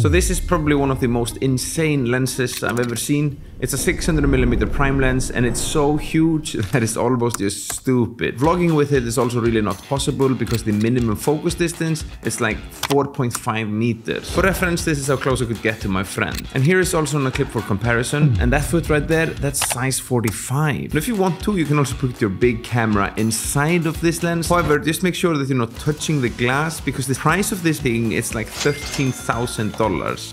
So this is probably one of the most insane lenses I've ever seen. It's a 600mm prime lens and it's so huge that it's almost just stupid. Vlogging with it is also really not possible because the minimum focus distance is like 4.5 meters. For reference, this is how close I could get to my friend. And here is also a clip for comparison hmm. and that foot right there, that's size 45. Now if you want to, you can also put your big camera inside of this lens. However, just make sure that you're not touching the glass because the price of this thing is like $13,000 dollars.